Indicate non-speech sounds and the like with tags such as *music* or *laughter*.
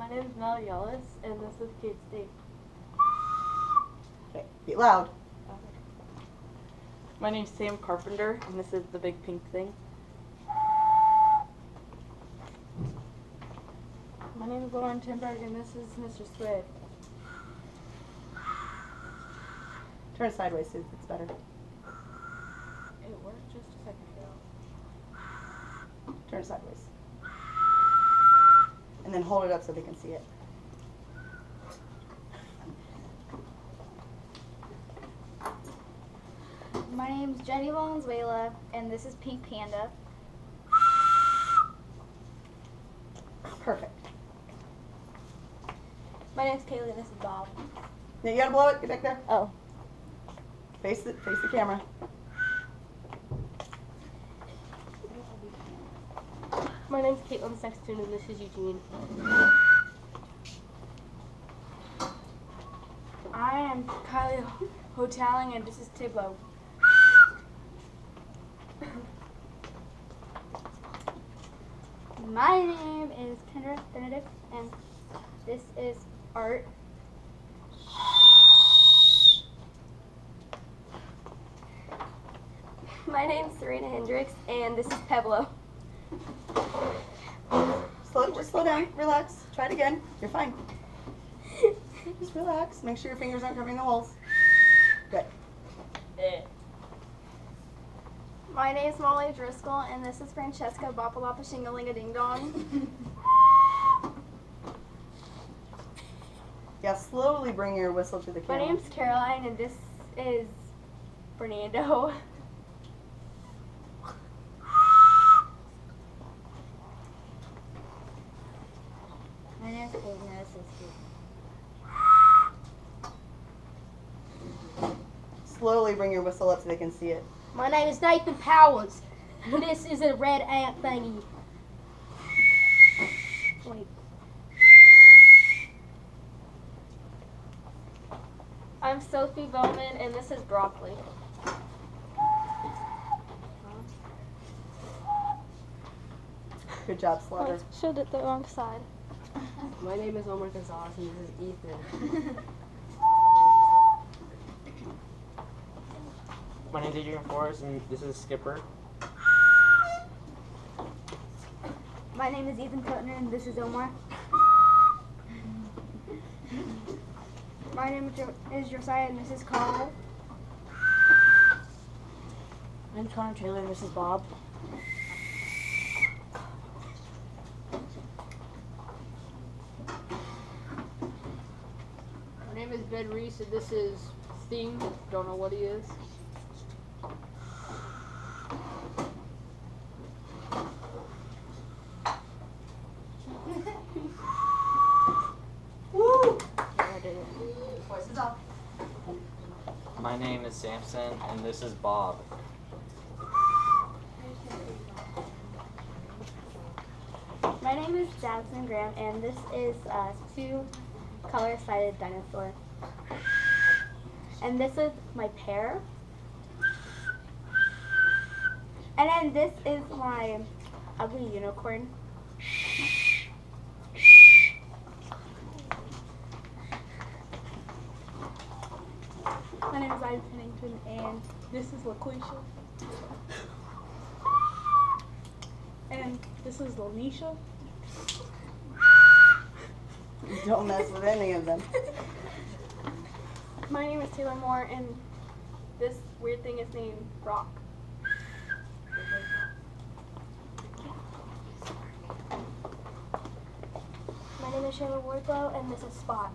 My name is Mel Yellis, and this is Kate State. Okay, be loud. My name's Sam Carpenter, and this is the big pink thing. My name is Lauren Timberg, and this is Mr. Squid. Turn sideways so it's better. It worked just a second ago. Turn sideways. And then hold it up so they can see it. My name's Jenny Valenzuela, and this is Pink Panda. Perfect. My name's Kaylee, and this is Bob. Now you gotta blow it. Get back there. Oh. Face the face the camera. My name's Caitlin Sexton, and this is Eugene. I am Kylie Hoteling, and this is Tibbo. My name is Kendra Benedict, and this is Art. My name's Serena Hendricks, and this is Peblo. Slow down. Relax. Try it again. You're fine. Just relax. Make sure your fingers aren't covering the holes. Good. Eh. My name is Molly Driscoll, and this is Francesca Bopalapa Shingalinga Ding Dong. *laughs* Yeah, slowly bring your whistle to the My camera. name's Caroline, and this is Fernando. My name's Peyton, and this is Steve. Slowly bring your whistle up so they can see it. My name is Nathan Powers. This is a red ant thingy. Wait. I'm Sophie Bowman, and this is Broccoli. Good job, Slaughter. Showed it the wrong side. My name is Omar Gonzalez, and this is Ethan. *laughs* My name is Adrian Forrest, and this is Skipper. My name is Ethan Kutner, and this is Omar. My name is Jo- is Josiah, and this is Carl. I'm Connor Taylor, and this is Bob. My name is Ben Reese, and this is Sting. Don't know what he is. Woo! I did it. Voices up. My name is Samson, and this is Bob. My name is Jackson Graham, and this is uh, two color-sided dinosaur. And this is my pear. And then this is my ugly unicorn. My name is Ivy Pennington, and this is LaQuisha. And this is Lanisha. Don't mess with any of them. My name is Taylor Moore, and this weird thing is named Rock. My name is Shayla Wardlow, and this is Spot.